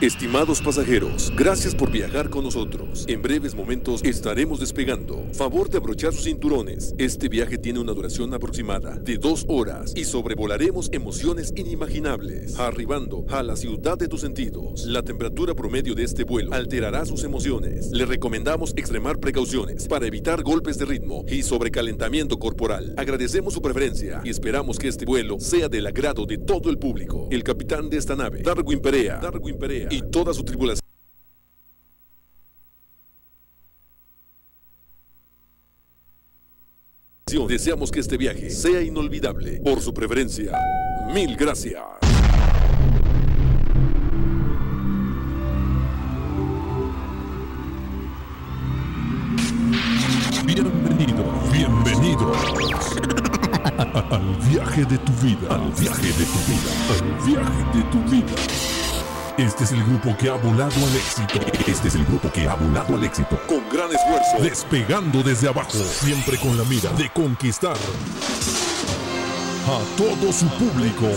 Estimados pasajeros, gracias por viajar con nosotros. En breves momentos estaremos despegando. Favor de abrochar sus cinturones. Este viaje tiene una duración aproximada de dos horas y sobrevolaremos emociones inimaginables, arribando a la ciudad de tus sentidos. La temperatura promedio de este vuelo alterará sus emociones. Le recomendamos extremar precauciones para evitar golpes de ritmo y sobrecalentamiento corporal. Agradecemos su preferencia y esperamos que este vuelo sea del agrado de todo el público. El capitán de esta nave, Darwin Perea, Darwin Perea y toda su tripulación. Deseamos que este viaje sea inolvidable. Por su preferencia, mil gracias. Bienvenidos, bienvenidos al viaje de tu vida, al viaje de tu vida, al viaje de tu vida. Este es el grupo que ha volado al éxito. Este es el grupo que ha volado al éxito. Con gran esfuerzo. Despegando desde abajo, siempre con la mira de conquistar a todo su público.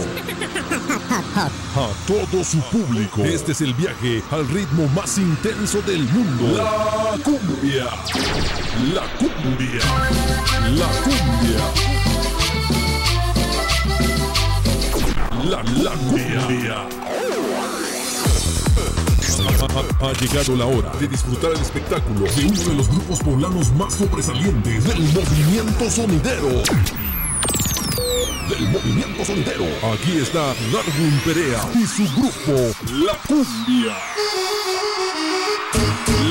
A todo su público. Este es el viaje al ritmo más intenso del mundo. La cumbia. La cumbia. La cumbia. La, la cumbia. Ha, llegado la hora de disfrutar el espectáculo de uno de los grupos poblanos más sobresalientes del movimiento sonidero. Del movimiento sonidero. Aquí está Darwin Perea y su grupo La Cumbia.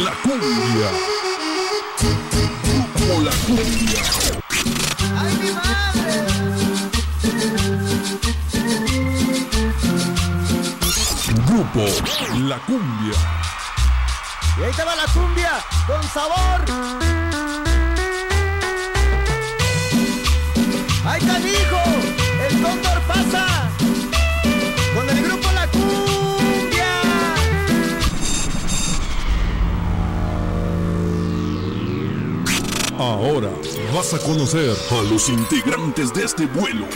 La Cumbia. Grupo La Cumbia. ¡Ay, mi madre! Grupo La Cumbia. Y ahí te va la cumbia con sabor. ¡Ay, canijo! El cóndor pasa con el grupo La Cumbia. Ahora vas a conocer a los integrantes de este vuelo.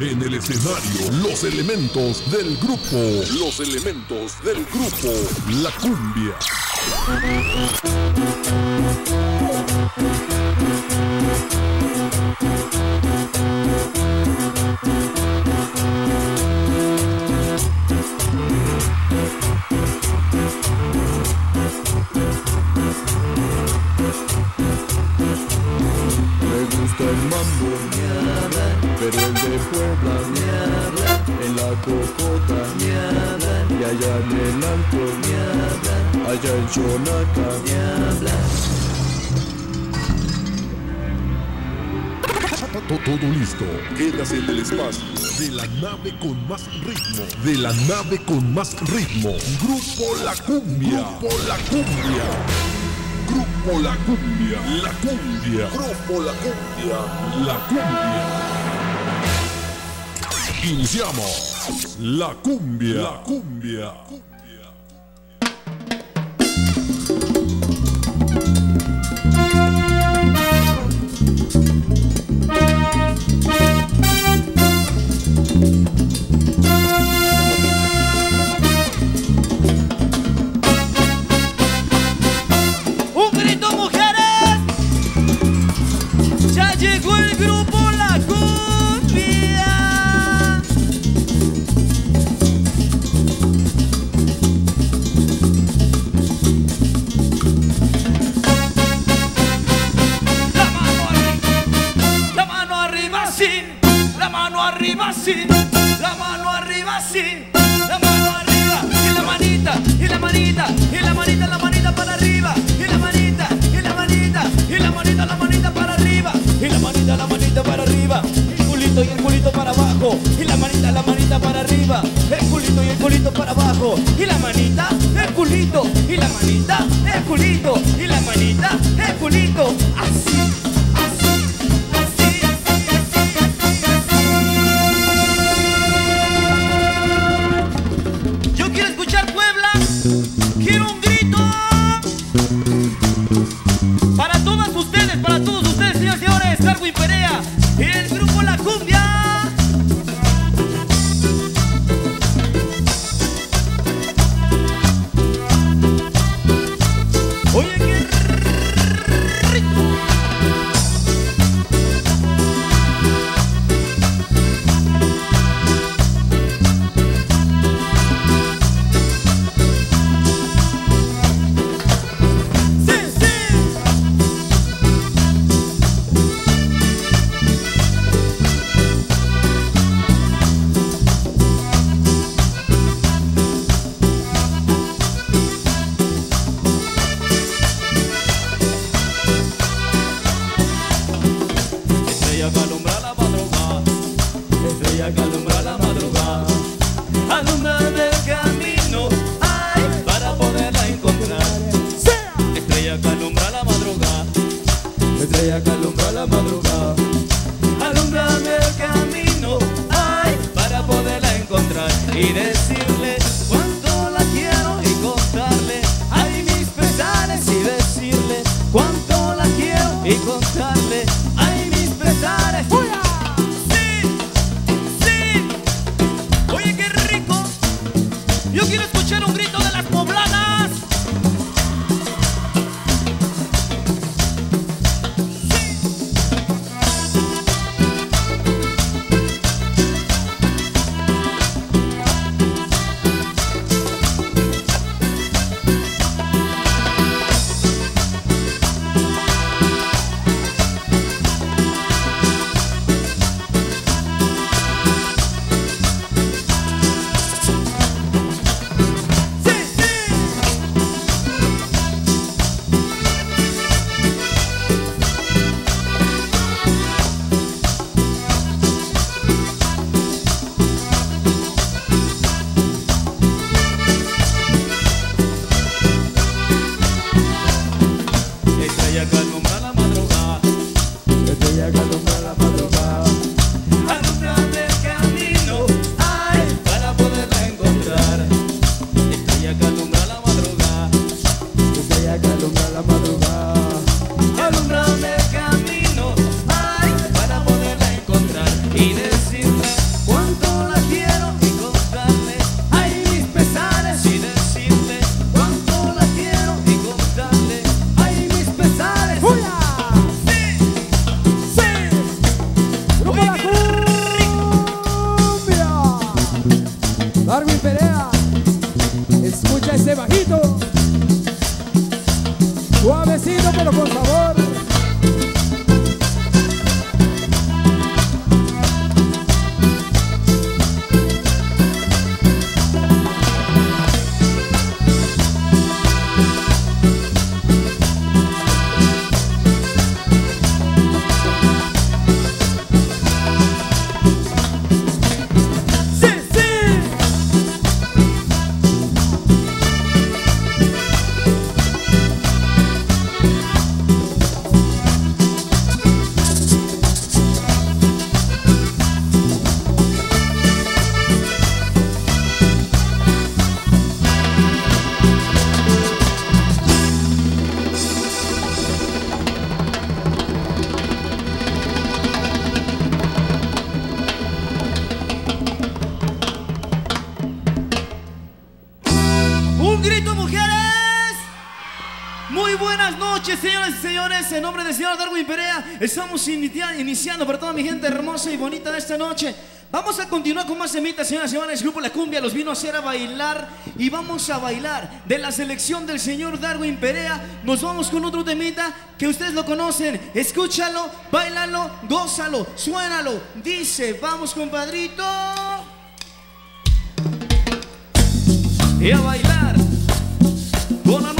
En el escenario, los elementos del grupo. Los elementos del grupo. La cumbia. Me gusta el mambo, pero el de Puebla me hablan, en la cocota me hablan, y allá en el alto me hablan, allá en Chonaca me hablan. To- Todo listo. Quedas en el espacio de la nave con más ritmo. De la nave con más ritmo. Grupo La Cumbia. Grupo La Cumbia. Grupo La Cumbia. La Cumbia. Grupo La Cumbia. La Cumbia. Iniciamos. La Cumbia. La Cumbia. Estamos iniciando para toda mi gente hermosa y bonita de esta noche. Vamos a continuar con más semitas, señoras y señores. Grupo La Cumbia los vino a hacer a bailar y vamos a bailar de la selección del señor Darwin Perea. Nos vamos con otro temita que ustedes lo conocen. Escúchalo, bailalo, gózalo, suénalo. Dice, vamos, compadrito. y a bailar con la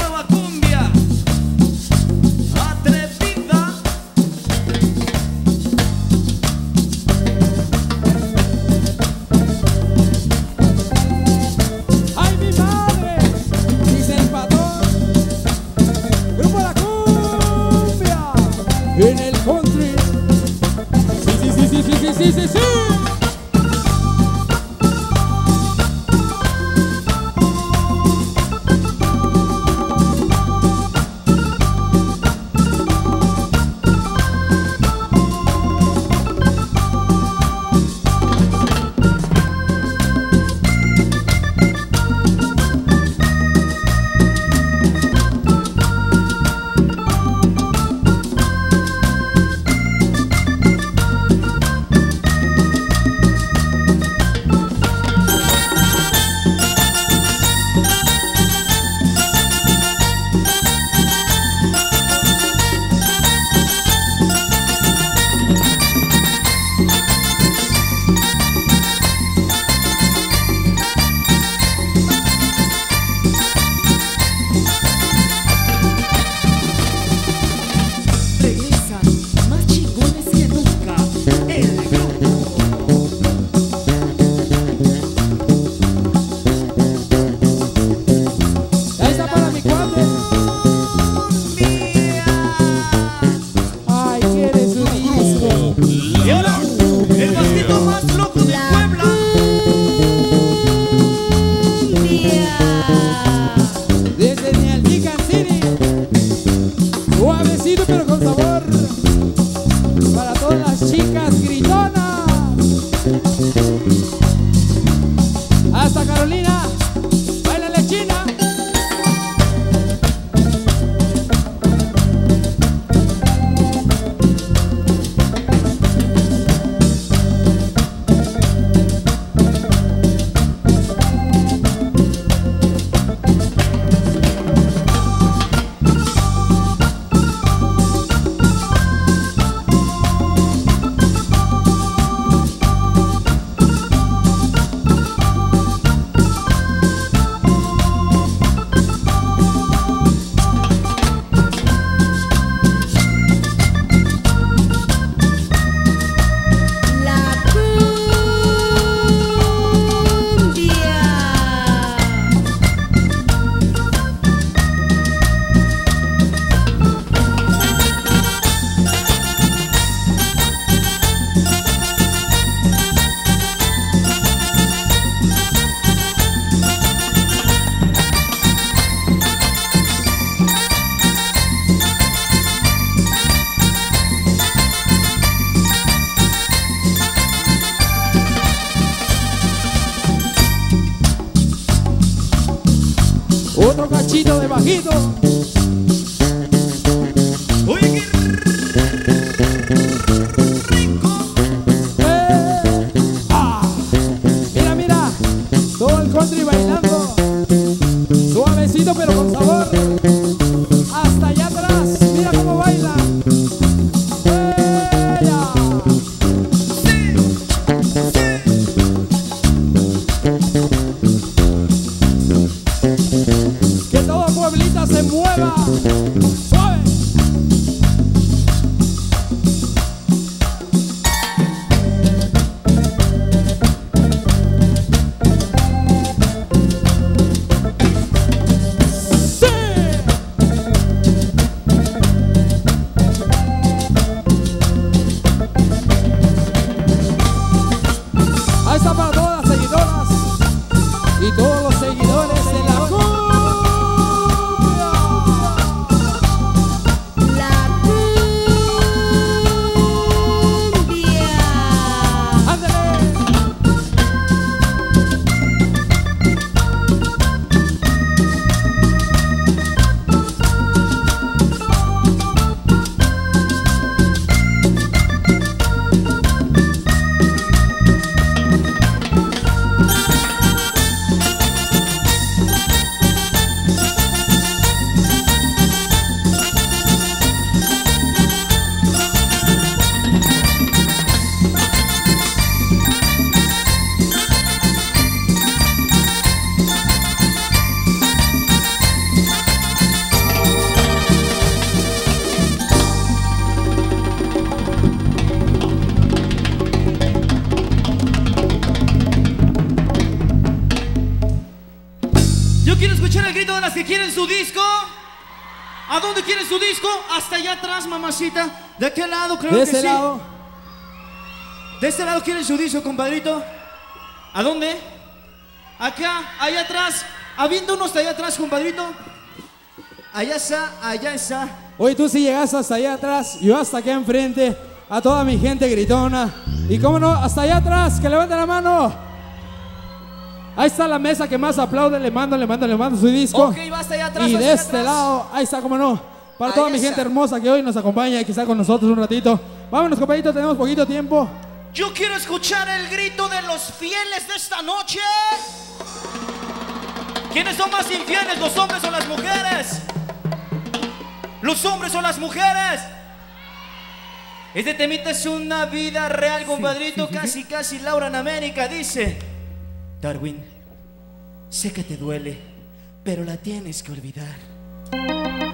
mamacita. ¿De qué lado? Creo De que ese sí. lado. ¿De este lado quieren su disco, compadrito? ¿A dónde? Acá, allá atrás. Habiendo uno hasta allá atrás, compadrito. Allá está, allá está. Hoy tú sí llegaste hasta allá atrás, yo hasta acá enfrente, a toda mi gente gritona. Y cómo no, hasta allá atrás, que levanten la mano. Ahí está la mesa que más aplaude, le mando, le mando, le mando su disco. Ok, va hasta allá atrás. y de este atrás. lado, ahí está, cómo no. Para toda mi gente hermosa que hoy nos acompaña y que está con nosotros un ratito. Vámonos, compañitos, tenemos poquito tiempo. Yo quiero escuchar el grito de los fieles de esta noche. ¿Quiénes son más infieles, los hombres o las mujeres? ¿Los hombres o las mujeres? Este temita es una vida real, compadrito. Casi, casi Laura en América dice: Darwin, sé que te duele, pero la tienes que olvidar.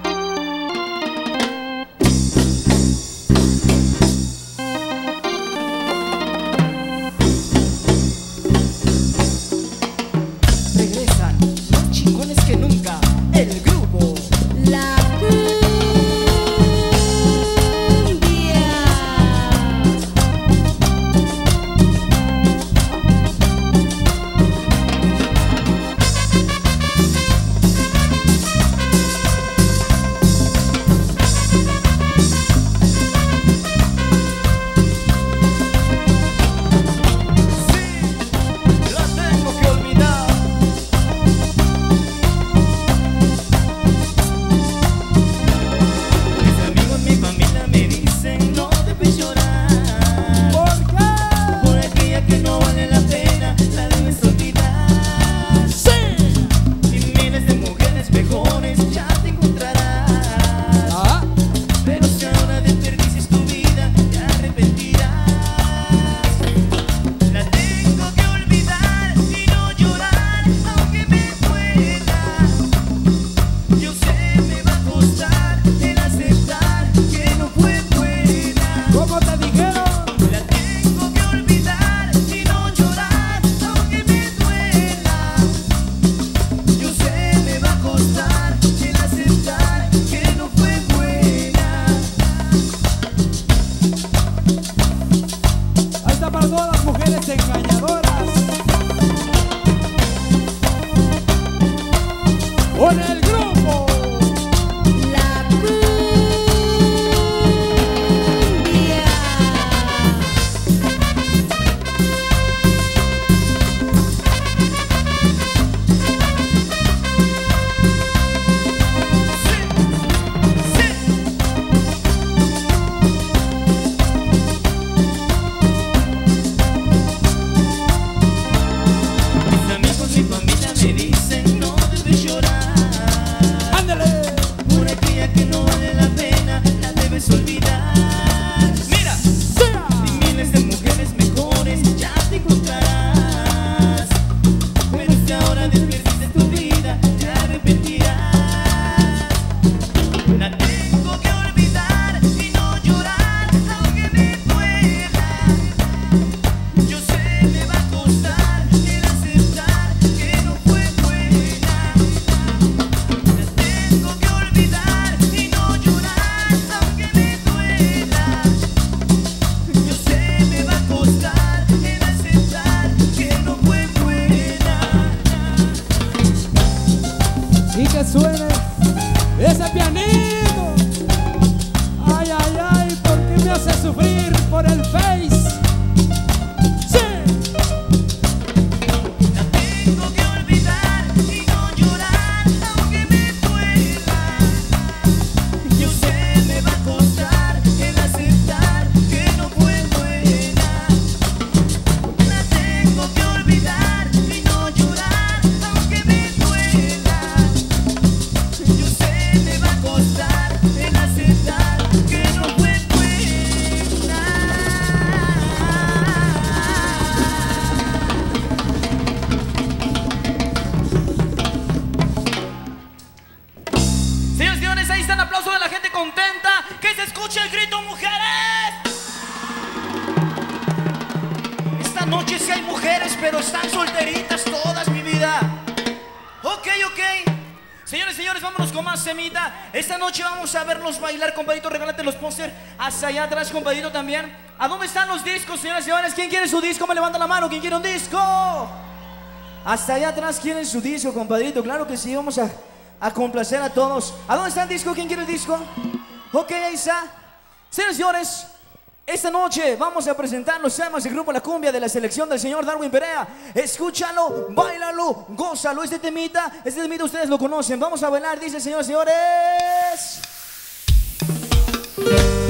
Verlos bailar, compadrito. Regálate los póster hacia allá atrás, compadrito, también. ¿A dónde están los discos, señores y señores? ¿Quién quiere su disco? Me levanta la mano. ¿Quién quiere un disco? Hasta allá atrás quieren su disco, compadrito. Claro que sí, vamos a, a complacer a todos. ¿A dónde está el disco? ¿Quién quiere el disco? Ok, ahí está. Señores y señores, esta noche vamos a presentar los temas del grupo La Cumbia de la selección del señor Darwin Perea. Escúchalo, bailalo, gózalo. Este temita, este temita ustedes lo conocen. Vamos a bailar, dice señores y señores. Y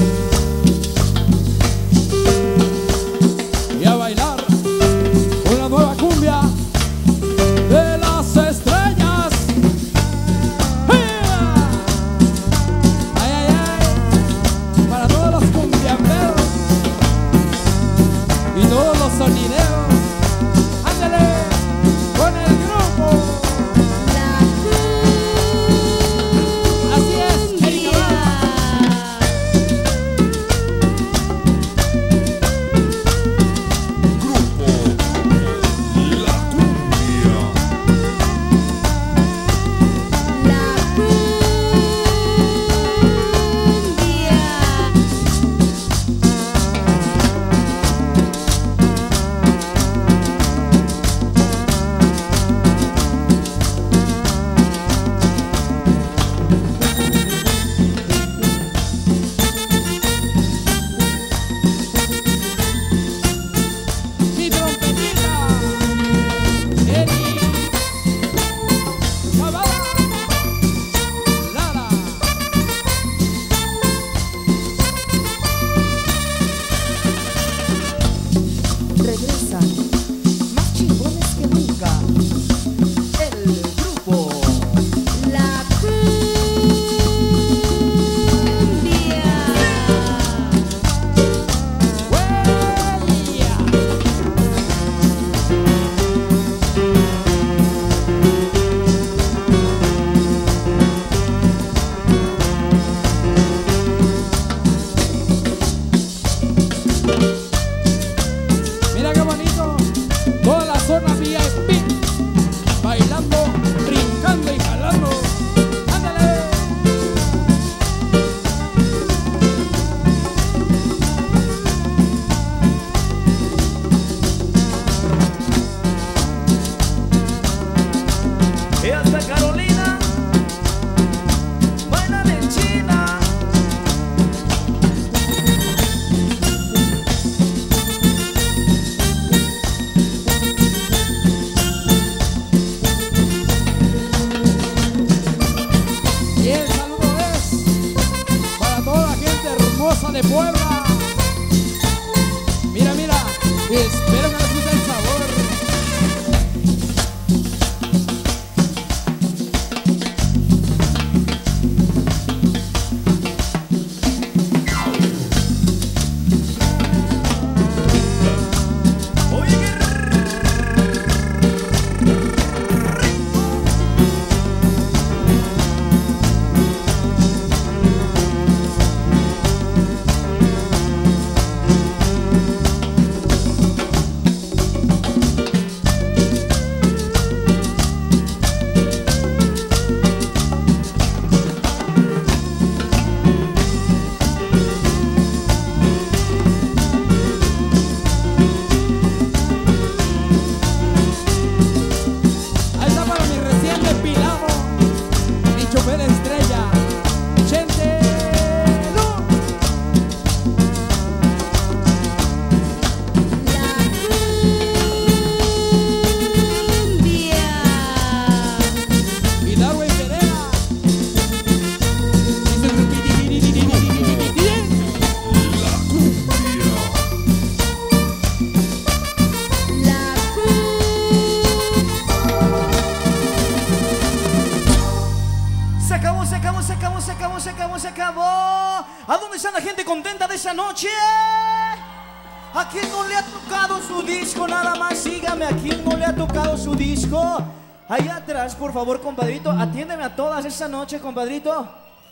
favor, compadrito, atiéndeme a todas esa noche, compadrito.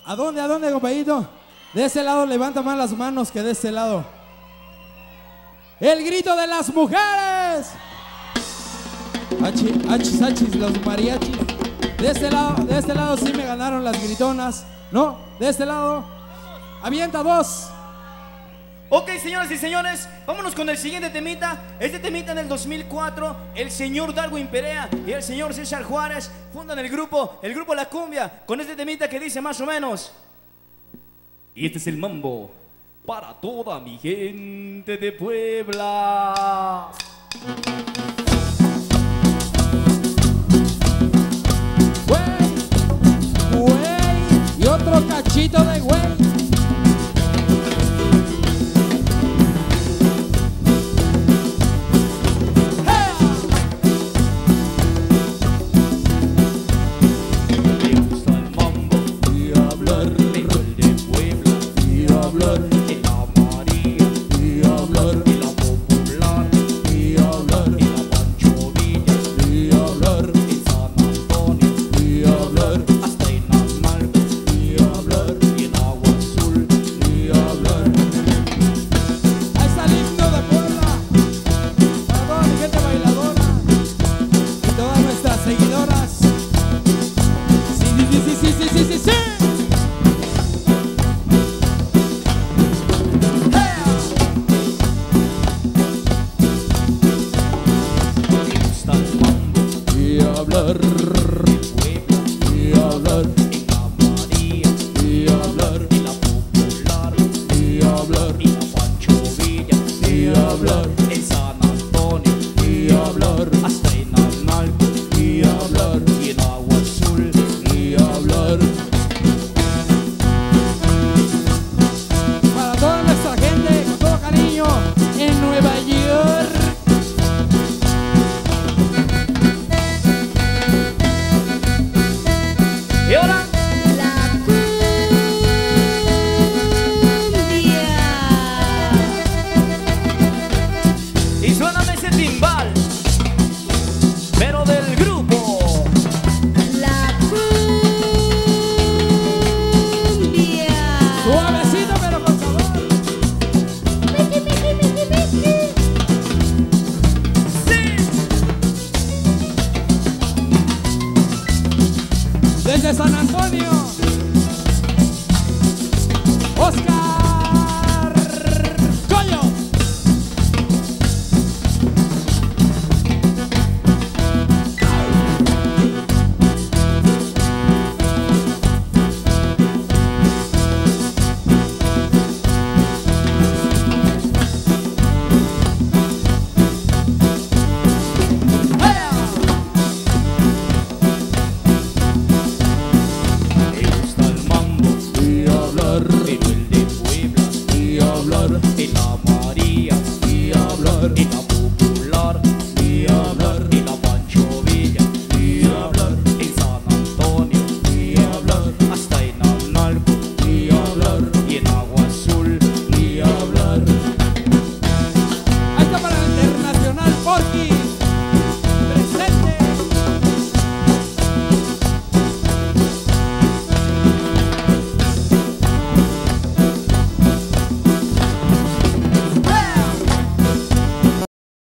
¿A dónde, a dónde, compañito? De ese lado levanta más las manos que de este lado. El grito de las mujeres. Achis, achis, los mariachis. De este lado, de este lado sí me ganaron las gritonas. No, de este lado. Avienta dos. Ok, señoras y señores, vámonos con el siguiente temita. Este temita en el 2004, el señor Darwin Perea y el señor César Juárez fundan el grupo, el grupo La Cumbia, con este temita que dice más o menos. Y este es el mambo para toda mi gente de Puebla. Güey, güey. Y otro cachito de güey.